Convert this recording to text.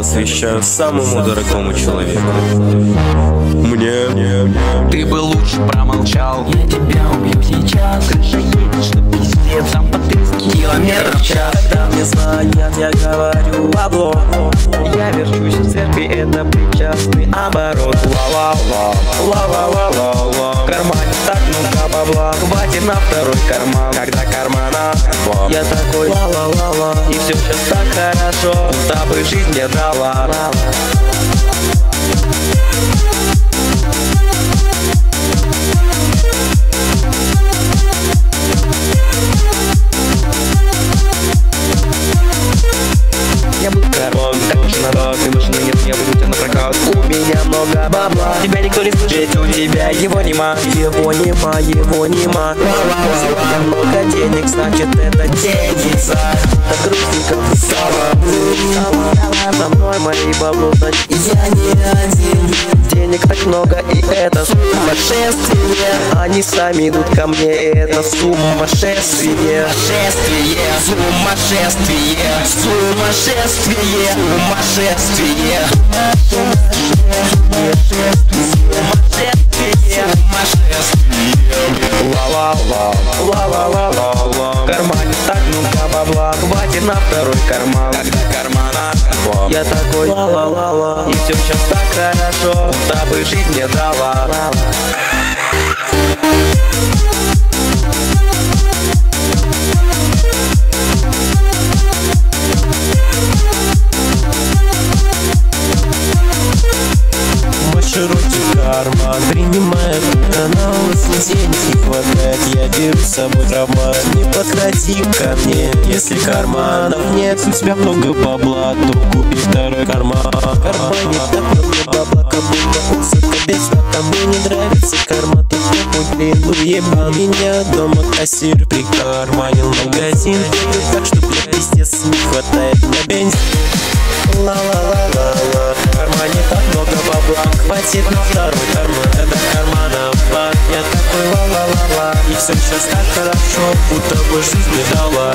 посвящаю самому дорогому человеку. Мне, мне, мне. Ты бы лучше промолчал. Я тебя убью сейчас. Крыша едет, что пиздец Там по 30 километров в час. Когда мне звонят, я говорю Пабло Я верчусь в церкви, это причастный оборот. Ла-ла-ла, ла-ла-ла-ла-ла. В кармане так много бабла. Хватит на второй карман. Когда кармана Я такой ла-ла-ла-ла И все сейчас так хорошо Дабы жизнь мне дала тебя на прокат. У меня много бабла. Тебя никто не слышит, у тебя его нема. Его нема, его нема. У меня много денег, значит это денница Так грустненько стало Со мной мои бабло, значит я не один много и это сумасшествие. Они сами идут ко мне, это сумасшествие. Сумасшествие, сумасшествие, сумасшествие, сумасшествие. Ла-ла-ла, ла-ла-ла-ла-ла В кармане так много бабла. Хватит на второй карман. Когда кармана два Я такой ла-ла-ла-ла. И все сейчас так хорошо Дабы жизнь мне дала. Маршируйте в карман Принимая канал Денег не хватает Я беру с собой травмат. Не подходи ко мне Если карманов нет. У тебя много бабла То купи второй карман. В кармане так много бабла Как будто сука песня Кому не нравится карман То похуй, блин Уебал меня дома кассир Прикарманил магазин. Так что для пиздец не хватает на бензин. Ла-ла-ла-ла-ла В кармане так много бабла. Хватит на второй карман Это кармана бар Я такой ла-ла-ла-ла. И все сейчас так хорошо Будто бы жизнь мне дала